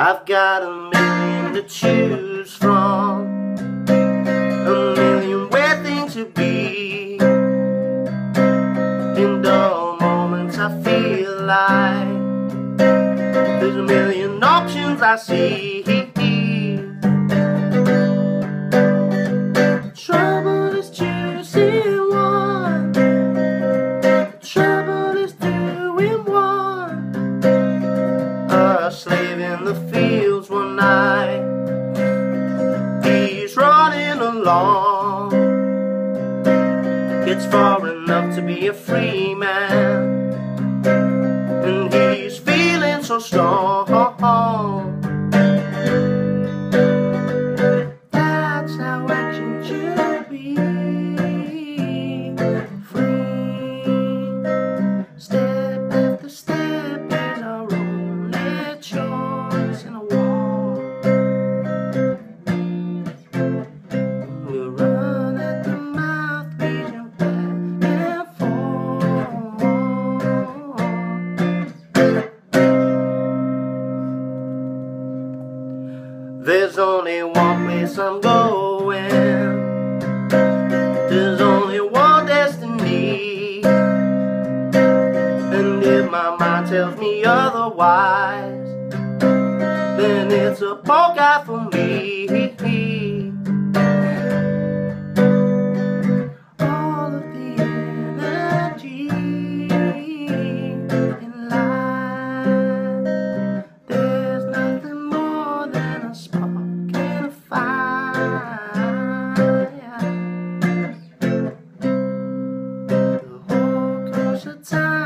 I've got a million to choose from, a million where things to be. In dull moments, I feel like there's a million options I see. The fields one night. He's running along. It's far enough to be a free man. There's only one place I'm going. There's only one destiny. And if my mind tells me otherwise, then it's a poke eye for me. time.